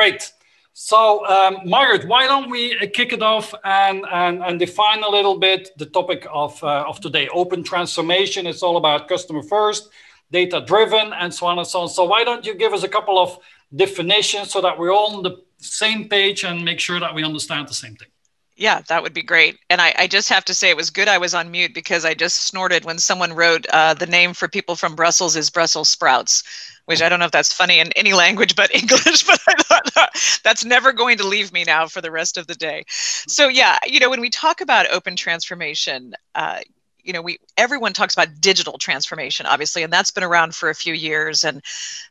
Great. So, um, Margaret, why don't we kick it off and, and, and define a little bit the topic of, uh, of today? Open transformation. It's all about customer first, data driven, and so on and so on. So, why don't you give us a couple of definitions so that we're all on the same page and make sure that we understand the same thing? Yeah, that would be great. And I, I, just have to say it was good I was on mute because I just snorted when someone wrote uh, the name for people from Brussels is Brussels sprouts, which I don't know if that's funny in any language but English, but I thought that's never going to leave me now for the rest of the day. So yeah, you know, when we talk about open transformation, uh, you know we everyone talks about digital transformation obviously and that's been around for a few years and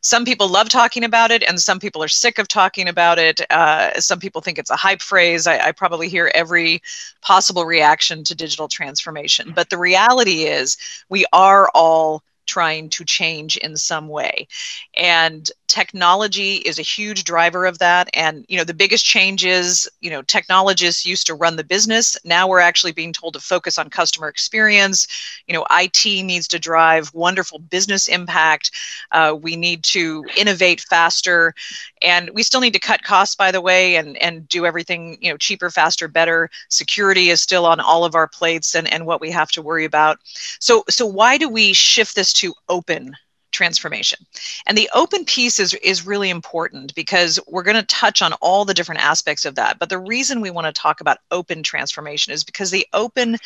some people love talking about it and some people are sick of talking about it. Uh, some people think it's a hype phrase. I, I probably hear every possible reaction to digital transformation. But the reality is we are all trying to change in some way. And technology is a huge driver of that. And you know the biggest change is you know technologists used to run the business. Now we're actually being told to focus on customer experience. You know it needs to drive wonderful business impact. Uh, we need to innovate faster. And we still need to cut costs by the way and and do everything you know cheaper faster better. Security is still on all of our plates and and what we have to worry about. So so why do we shift this to open transformation. And the open piece is, is really important because we're going to touch on all the different aspects of that. But the reason we want to talk about open transformation is because the open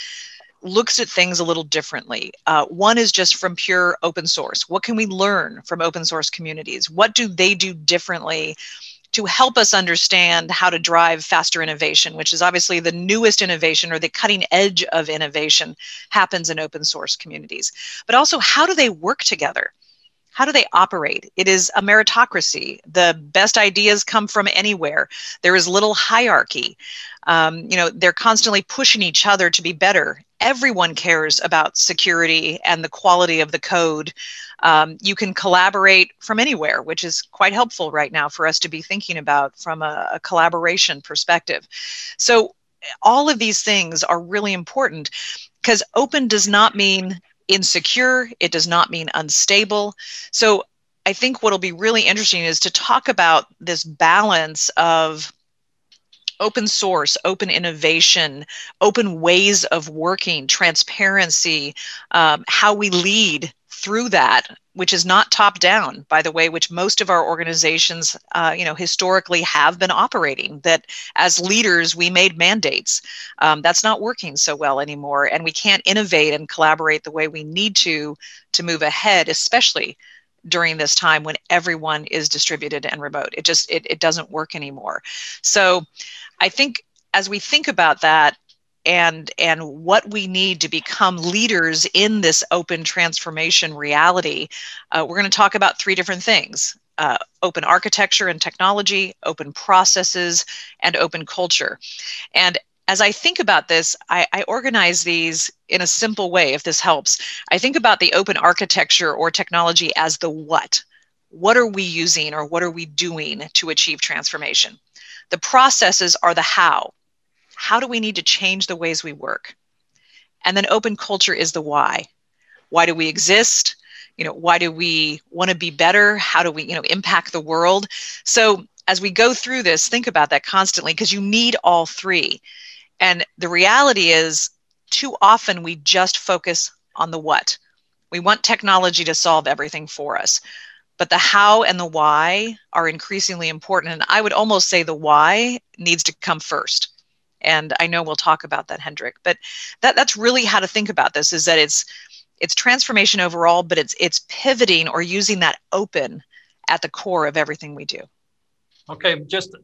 looks at things a little differently. Uh, one is just from pure open source. What can we learn from open source communities? What do they do differently to help us understand how to drive faster innovation, which is obviously the newest innovation or the cutting edge of innovation happens in open source communities. But also, how do they work together? How do they operate? It is a meritocracy. The best ideas come from anywhere. There is little hierarchy. Um, you know, they're constantly pushing each other to be better. Everyone cares about security and the quality of the code. Um, you can collaborate from anywhere, which is quite helpful right now for us to be thinking about from a, a collaboration perspective. So, all of these things are really important because open does not mean insecure, it does not mean unstable. So I think what'll be really interesting is to talk about this balance of open source, open innovation, open ways of working, transparency, um, how we lead through that which is not top down by the way which most of our organizations uh, you know historically have been operating that as leaders we made mandates. Um, that's not working so well anymore and we can't innovate and collaborate the way we need to to move ahead especially during this time when everyone is distributed and remote. It just it, it doesn't work anymore. So i think as we think about that and and what we need to become leaders in this open transformation reality uh, we're going to talk about three different things uh, open architecture and technology open processes and open culture and as I think about this, I, I, organize these in a simple way, if this helps. I think about the open architecture or technology as the what. What are we using or what are we doing to achieve transformation? The processes are the how how do we need to change the ways we work? And then open culture is the why. Why do we exist? You know, why do we want to be better? How do we, you know, impact the world? So as we go through this, think about that constantly because you need all three. And the reality is, too often we just focus on the what. We want technology to solve everything for us. But the how and the why are increasingly important. And I would almost say the why needs to come first and i know we'll talk about that hendrik but that that's really how to think about this is that it's it's transformation overall but it's it's pivoting or using that open at the core of everything we do. Okay just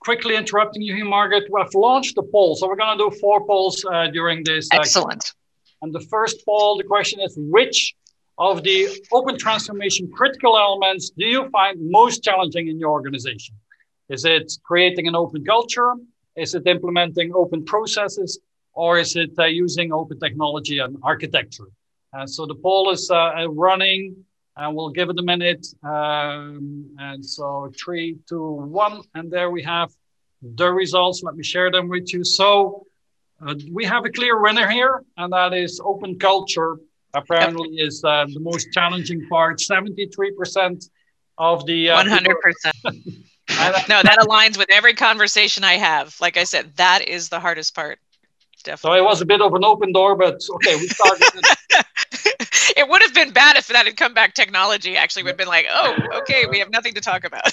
quickly interrupting you here margaret. We've launched the poll so we're going to do four polls uh, during this uh, excellent. And the first poll the question is which of the open transformation critical elements do you find most challenging in your organization? Is it creating an open culture is it implementing open processes or is it uh, using open technology and architecture? Uh, so the poll is uh, running and we'll give it a minute. Um, and so three, two, one, and there we have the results. Let me share them with you. So uh, we have a clear winner here, and that is open culture. Apparently, yep. is uh, the most challenging part. Seventy-three percent of the uh, one hundred percent no, that aligns with every conversation I have. Like I said, that is the hardest part. Definitely. So it was a bit of an open door, but okay, we started. it would have been bad if that had come back technology. Actually, would have been like, oh, okay, we have nothing to talk about.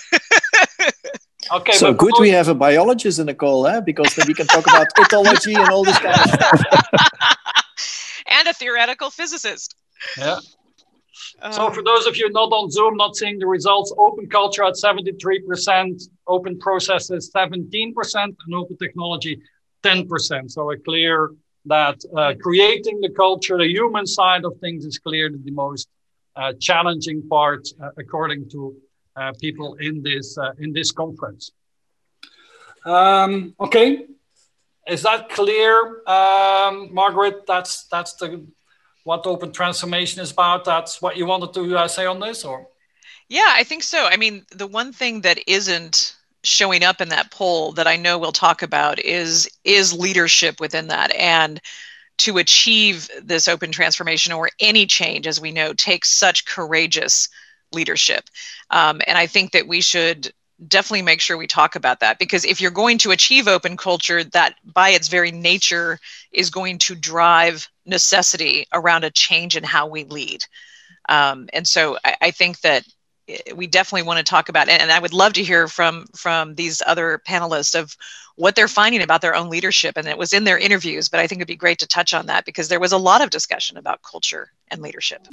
okay. So good we have a biologist in the call, eh? because then we can talk about ethology and all this kind of stuff. and a theoretical physicist. Yeah. So for those of you not on Zoom, not seeing the results, open culture at 73%, open processes 17%, and open technology 10%. So a clear that uh, creating the culture, the human side of things is clearly the most uh, challenging part, uh, according to uh, people in this uh, in this conference. Um, okay, is that clear, um, Margaret? That's that's the what open transformation is about. That's what you wanted to uh, say on this, or? Yeah, I think so. I mean, the one thing that isn't showing up in that poll that I know we'll talk about is is leadership within that and to achieve this open transformation or any change as we know takes such courageous leadership um, and i think that we should definitely make sure we talk about that because if you're going to achieve open culture that by its very nature is going to drive necessity around a change in how we lead um, and so I, I think that we definitely want to talk about it. and i would love to hear from from these other panelists of what they're finding about their own leadership and it was in their interviews but i think it'd be great to touch on that because there was a lot of discussion about culture and leadership